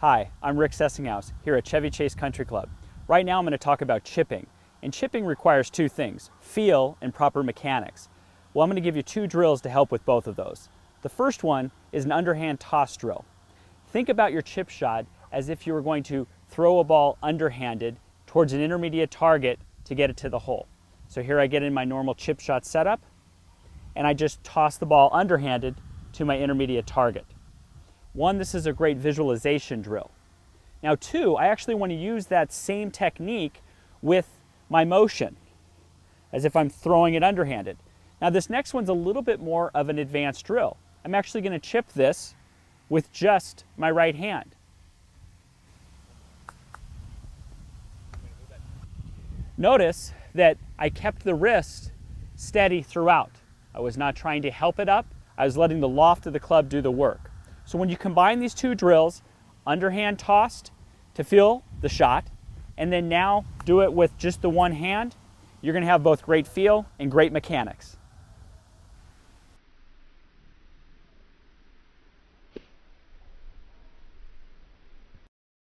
Hi, I'm Rick Sessinghaus here at Chevy Chase Country Club. Right now I'm going to talk about chipping. And chipping requires two things, feel and proper mechanics. Well, I'm going to give you two drills to help with both of those. The first one is an underhand toss drill. Think about your chip shot as if you were going to throw a ball underhanded towards an intermediate target to get it to the hole. So here I get in my normal chip shot setup and I just toss the ball underhanded to my intermediate target. One, this is a great visualization drill. Now two, I actually want to use that same technique with my motion, as if I'm throwing it underhanded. Now this next one's a little bit more of an advanced drill. I'm actually going to chip this with just my right hand. Notice that I kept the wrist steady throughout. I was not trying to help it up. I was letting the loft of the club do the work. So when you combine these two drills, underhand tossed to feel the shot, and then now do it with just the one hand, you're gonna have both great feel and great mechanics.